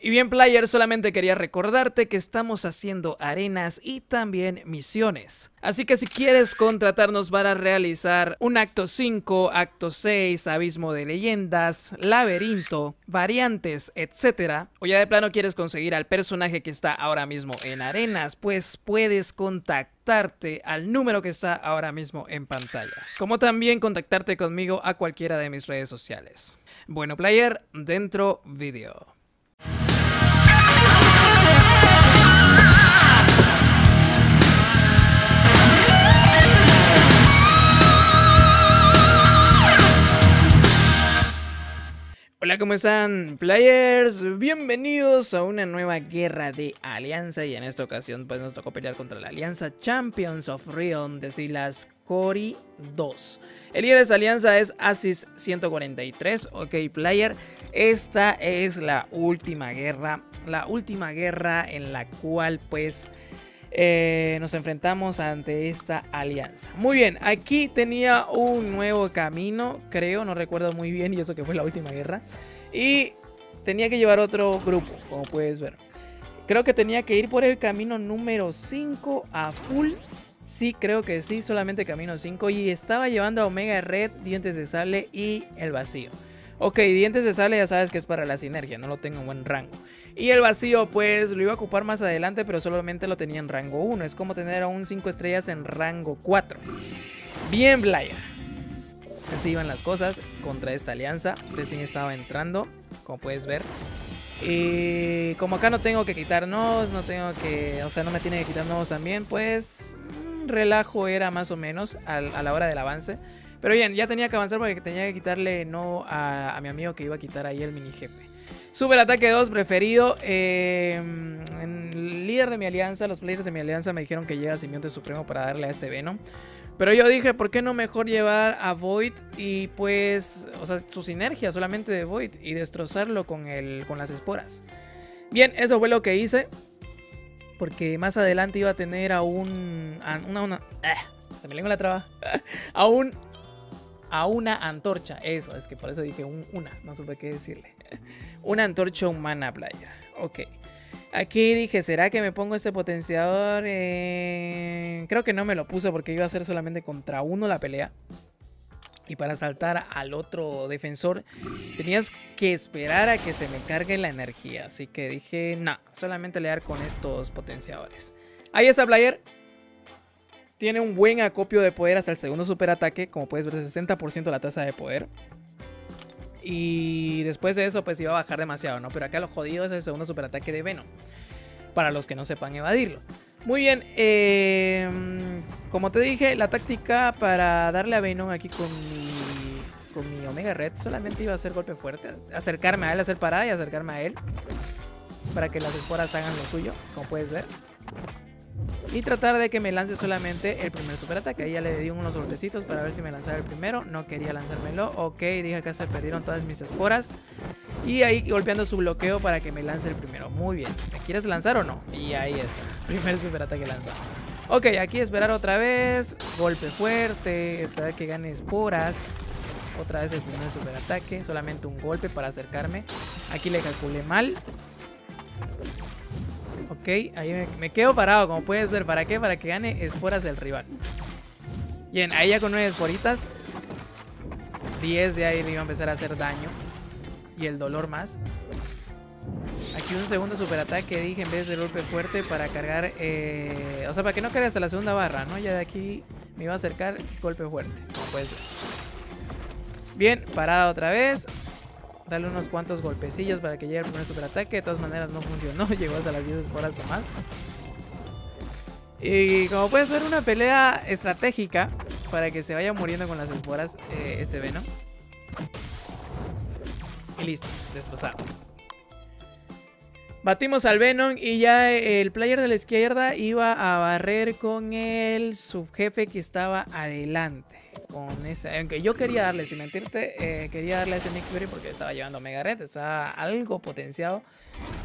Y bien, player, solamente quería recordarte que estamos haciendo arenas y también misiones. Así que si quieres contratarnos para realizar un acto 5, acto 6, abismo de leyendas, laberinto, variantes, etc. O ya de plano quieres conseguir al personaje que está ahora mismo en arenas, pues puedes contactarte al número que está ahora mismo en pantalla. Como también contactarte conmigo a cualquiera de mis redes sociales. Bueno, player, dentro video. Hola, ¿cómo están, players? Bienvenidos a una nueva guerra de alianza y en esta ocasión pues nos tocó pelear contra la alianza Champions of Realm de Silas Cory 2. El líder de esa alianza es Asis 143, ok player. Esta es la última guerra, la última guerra en la cual pues eh, nos enfrentamos ante esta alianza. Muy bien, aquí tenía un nuevo camino, creo, no recuerdo muy bien, y eso que fue la última guerra. Y tenía que llevar otro grupo, como puedes ver. Creo que tenía que ir por el camino número 5 a full. Sí, creo que sí, solamente camino 5. Y estaba llevando a Omega Red, Dientes de Sale y el Vacío. Ok, Dientes de Sale ya sabes que es para la sinergia, no lo tengo en buen rango. Y el vacío, pues lo iba a ocupar más adelante, pero solamente lo tenía en rango 1. Es como tener a un 5 estrellas en rango 4. Bien, Blaya. Así iban las cosas contra esta alianza. Recién estaba entrando, como puedes ver. Y como acá no tengo que quitar nodos, no tengo que. O sea, no me tiene que quitar nodos también, pues. Mm, relajo era más o menos a, la hora del avance. Pero bien, ya tenía que avanzar porque tenía que quitarle no a, a mi amigo que iba a quitar ahí el mini jefe. Super ataque 2 preferido. Eh, líder de mi alianza, los players de mi alianza me dijeron que llega Simbionte Supremo para darle a este Venom. Pero yo dije, ¿por qué no mejor llevar a Void y pues, o sea, su sinergia solamente de Void y destrozarlo con, el, con las esporas? Bien, eso fue lo que hice. Porque más adelante iba a tener a un... A una, una eh, se me lengua la traba. a un... A una antorcha. Eso, es que por eso dije un, una. No supe qué decirle. Una antorcha humana, player. Ok. Aquí dije, ¿será que me pongo este potenciador? Eh, creo que no me lo puse porque iba a ser solamente contra uno la pelea. Y para saltar al otro defensor tenías que esperar a que se me cargue la energía. Así que dije, no, solamente leer con estos potenciadores. Ahí está, player. Tiene un buen acopio de poder hasta el segundo superataque. Como puedes ver, 60% la tasa de poder. Y después de eso, pues iba a bajar demasiado, ¿no? Pero acá lo jodido es el segundo superataque de Venom. Para los que no sepan evadirlo. Muy bien, em, como te dije, la táctica para darle a Venom aquí con mi, con mi Omega Red solamente iba a ser golpe fuerte. Acercarme a él, hacer parada y acercarme a él. Para que las esporas hagan lo suyo, como puedes ver. Y tratar de que me lance solamente el primer superataque. Ahí ya le di unos golpecitos para ver si me lanzaba el primero. No quería lanzármelo. Ok, dije que se perdieron todas mis esporas. Y ahí golpeando su bloqueo para que me lance el primero. Muy bien. ¿Me quieres lanzar o no? Y ahí está. Primer superataque lanzado. Ok, aquí esperar otra vez. Golpe fuerte. Esperar que gane esporas. Otra vez el primer superataque. Solamente un golpe para acercarme. Aquí le calculé mal. Ok, ahí me, quedo parado, como puede ser. ¿Para qué? Para que gane esporas del rival. Bien, ahí ya con 9 esporitas. 10 de ahí le iba a empezar a hacer daño. Y el dolor más. Aquí un segundo superataque, dije, en vez de golpe fuerte para cargar... Eh, o sea, para que no cargue hasta la segunda barra, ¿no? Ya de aquí me iba a acercar golpe fuerte, como puede ser. Bien, parada otra vez darle unos cuantos golpecillos para que llegue el primer superataque. De todas maneras no funcionó, llegó hasta las 10 esporas nomás. Y como puede ser una pelea estratégica para que se vaya muriendo con las esporas eh, este Venom. Y listo, destrozado. Batimos al Venom y ya el player de la izquierda iba a barrer con el subjefe que estaba adelante con ese. Aunque yo quería darle, sin mentirte, eh, quería darle ese Nick Fury porque estaba llevando Mega Red, estaba algo potenciado.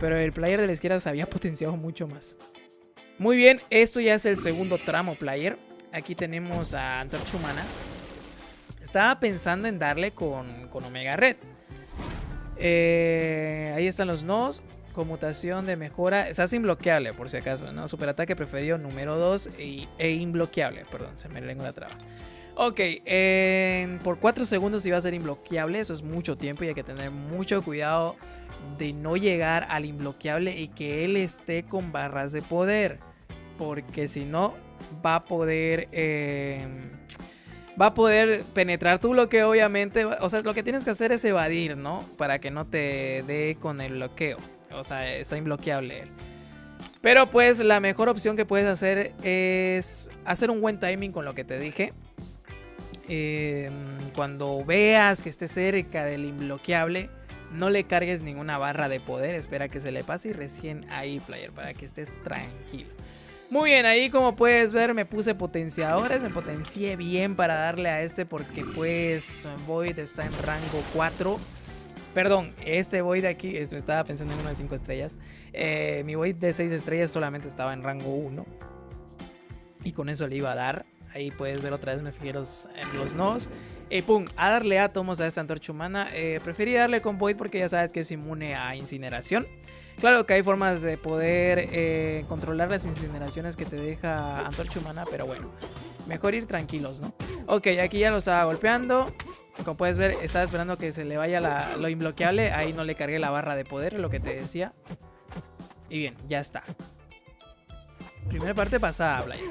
Pero el player de la izquierda se había potenciado mucho más. Muy bien, esto ya es el segundo tramo player. Aquí tenemos a Antorcha Humana. Estaba pensando en darle con, con Omega Red. Eh, ahí están los nodos. Conmutación de mejora. Estás imbloqueable, por si acaso, ¿no? Superataque preferido número 2 e, e, imbloqueable. Perdón, se me lengua la traba. Ok, por 4 segundos iba a ser imbloqueable. Eso es mucho tiempo y hay que tener mucho cuidado de no llegar al imbloqueable y que él esté con barras de poder. Porque si no, va a poder... Em, va a poder penetrar tu bloqueo, obviamente. O sea, lo que tienes que hacer es evadir, ¿no? Para que no te dé con el bloqueo. O sea, está imbloqueable él. Pero pues la mejor opción que puedes hacer es hacer un buen timing con lo que te dije. Em, cuando veas que esté cerca del imbloqueable, no le cargues ninguna barra de poder. Espera que se le pase y recién ahí, player, para que estés tranquilo. Muy bien, ahí como puedes ver me puse potenciadores, me potencié bien para darle a este porque pues Void está en rango 4. Perdón, este Void de aquí, estaba pensando en uno de 5 estrellas. Eh, mi Void de 6 estrellas solamente estaba en rango 1. Y con eso le iba a dar. Ahí puedes ver otra vez me fijaron en los nodos. Y pum, a darle átomos a esta antorcha humana. Eh, preferí darle con Void porque ya sabes que es inmune a incineración. Claro que hay formas de poder eh, controlar las incineraciones que te deja Antorcha Humana, pero bueno, mejor ir tranquilos, ¿no? Ok, aquí ya lo estaba golpeando. Como puedes ver, estaba esperando que se le vaya lo imbloqueable. Ahí no le cargué la barra de poder, lo que te decía. Y bien, ya está. Primera parte pasada, Playa.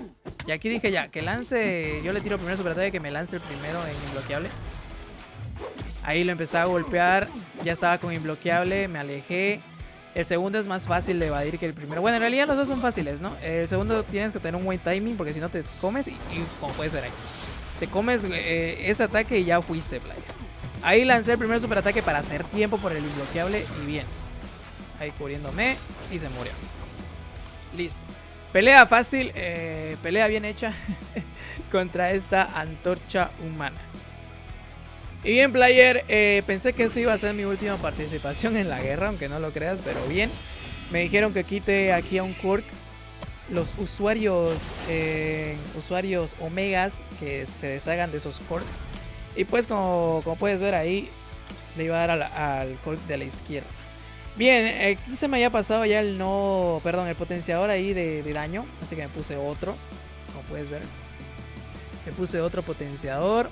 Y aquí dije ya, que lance... Yo le tiro primero super ataque, que me lance el primero en imbloqueable. Ahí lo empecé a golpear. Ya estaba con imbloqueable, me alejé. El segundo es más fácil de evadir que el primero. Bueno, en realidad los dos son fáciles, ¿no? El segundo tienes que tener un buen timing porque si no te comes y, como puedes ver ahí, te comes eh, ese ataque y ya fuiste, playa. Ahí lancé el primer super ataque para hacer tiempo por el imbloqueable y bien. Ahí cubriéndome y se murió. Listo. Pelea fácil, eh, pelea bien hecha contra esta antorcha humana. Y bien, player, eh, pensé que esa iba a ser mi última participación en la guerra, aunque no lo creas, pero bien. Me dijeron que quite aquí a un Kurk los usuarios, eh, usuarios Omegas que se deshagan de esos Kurks. Y pues como, puedes ver ahí, le iba a dar al, Kurk de la izquierda. Bien, aquí se me había pasado ya el no, perdón, el potenciador ahí de, de daño, así que me puse otro, como puedes ver. Me puse otro potenciador.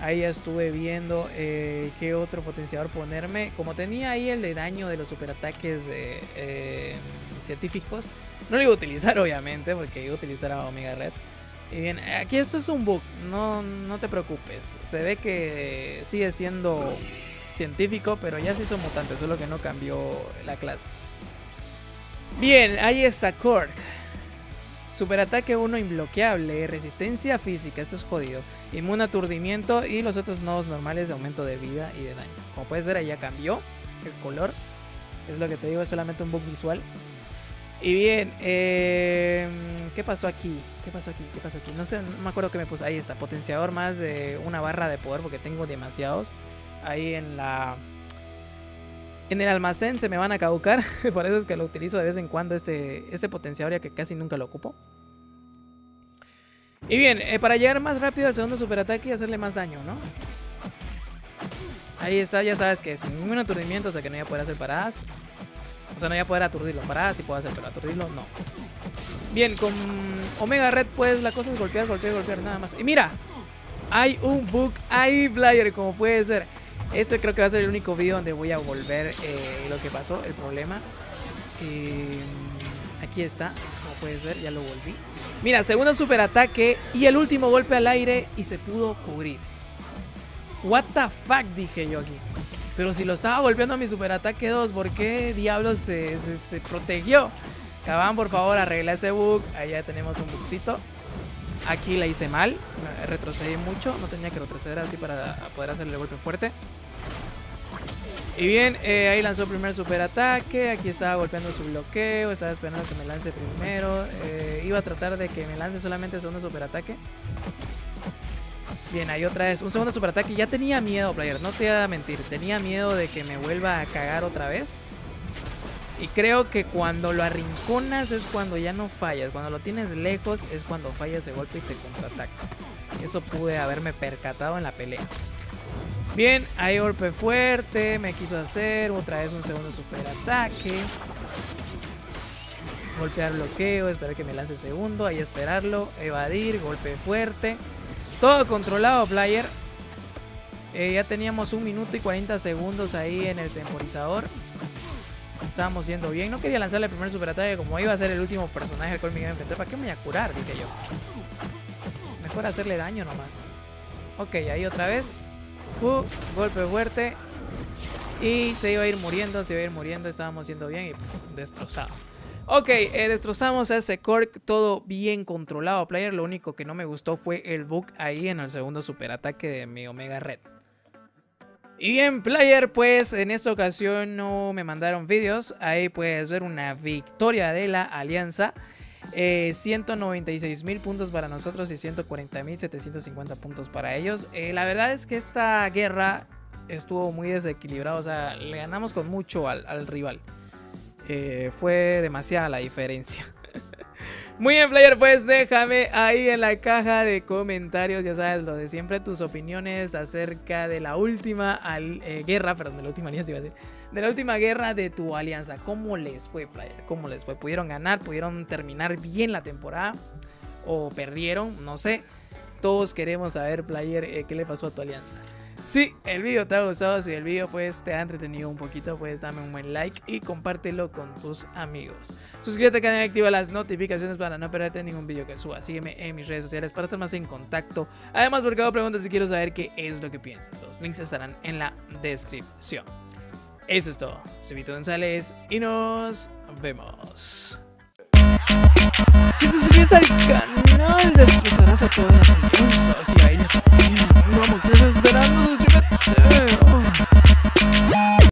Ahí ya estuve viendo eh, qué otro potenciador ponerme. Como tenía ahí el de daño de los superataques eh, científicos, no lo iba a utilizar obviamente porque iba a utilizar a Omega Red. Y bien, aquí esto es un bug, no, no te preocupes. Se ve que sigue siendo científico, pero ya se hizo mutante, solo que no cambió la clase. Bien, ahí está Kork. Superataque 1 imbloqueable, resistencia física, esto es jodido, inmune aturdimiento y los otros nodos normales de aumento de vida y de daño. Como puedes ver ahí ya cambió el color, es lo que te digo, es solamente un bug visual. Y bien, em, ¿qué pasó aquí? ¿Qué pasó aquí? ¿Qué pasó aquí? No sé, no me acuerdo qué me puse. Ahí está, potenciador más una barra de poder porque tengo demasiados. Ahí en la en el almacén se me van a caducar, por eso es que lo utilizo de vez en cuando este, este potenciador ya que casi nunca lo ocupo. Y bien, eh, para llegar más rápido al segundo superataque y hacerle más daño, ¿no? Ahí está, ya sabes que sin ningún aturdimiento, o sea que no voy a poder hacer paradas. O sea, no voy a poder aturdirlo. Paradas sí puedo hacer, pero aturdirlo no. Bien, con Omega Red pues la cosa es golpear, golpear, golpear, nada más. Y mira, hay un bug ahí, player, como puede ser. Este creo que va a ser el único video donde voy a volver eh, lo que pasó, el problema. Eh, aquí está, como puedes ver, ya lo volví. Mira, segundo super ataque y el último golpe al aire y se pudo cubrir. What the fuck, dije yo aquí. Pero si lo estaba golpeando a mi super ataque 2, ¿por qué diablos se, protegió? Cabán, por favor, arregla ese bug. Ahí ya tenemos un bugcito. Aquí la hice mal, retrocedí mucho, no tenía que retroceder así para poder hacerle el golpe fuerte. Y bien, eh, ahí lanzó el primer super ataque. Aquí estaba golpeando su bloqueo. Estaba esperando que me lance primero. Eh, iba a tratar de que me lance solamente el segundo super ataque. Bien, ahí otra vez. Un segundo super ataque. Ya tenía miedo, player. No te voy a mentir. Tenía miedo de que me vuelva a cagar otra vez. Y creo que cuando lo arrinconas es cuando ya no fallas. Cuando lo tienes lejos es cuando fallas de golpe y te contraataca. Eso pude haberme percatado en la pelea. Bien, ahí golpe fuerte, me quiso hacer otra vez un segundo super ataque. Golpear bloqueo, esperar que me lance segundo, ahí esperarlo, evadir, golpe fuerte. Todo controlado, player. Eh, ya teníamos un minuto y 40 segundos ahí en el temporizador. Estábamos yendo bien. No quería lanzarle el primer super ataque como iba a ser el último personaje al cual me iba a enfrentar. ¿Para qué me voy a curar? Dije yo. Mejor hacerle daño nomás. Ok, ahí otra vez. Uh, golpe fuerte. Y se iba a ir muriendo, se iba a ir muriendo. Estábamos yendo bien y destrozado. Ok, eh, destrozamos a ese Cork, todo bien controlado, player. Lo único que no me gustó fue el bug ahí en el segundo superataque de mi Omega Red. Y bien, player, pues en esta ocasión no me mandaron vídeos. Ahí puedes ver una victoria de la alianza. 196 eh, mil puntos para nosotros y 140 mil 750 puntos para ellos. Eh, la verdad es que esta guerra estuvo muy desequilibrada. O sea, le ganamos con mucho al, rival. Eh, fue demasiada la diferencia. Muy bien, player, pues déjame ahí en la caja de comentarios, ya sabes, lo de siempre, tus opiniones acerca de la última eh, guerra, perdón, de la última alianza, iba a decir, de la última guerra de tu alianza. ¿Cómo les fue, player? ¿Cómo les fue? ¿Pudieron ganar? ¿Pudieron terminar bien la temporada? ¿O perdieron? No sé. Todos queremos saber, player, eh, qué le pasó a tu alianza. Si el video te ha gustado, si el video pues te ha entretenido un poquito, pues dame un buen like y compártelo con tus amigos. Suscríbete al canal y activa las notificaciones para no perderte ningún video que suba. Sígueme en mis redes sociales para estar más en contacto. Además, por cada pregunta si quiero saber qué es lo que piensas. Los links estarán en la descripción. Eso es todo. Soy Vito González y nos vemos. Si te suscribes al canal, desplazarás a todas las empresas y a ella. Vamos, desesperando, suscríbete. Oh.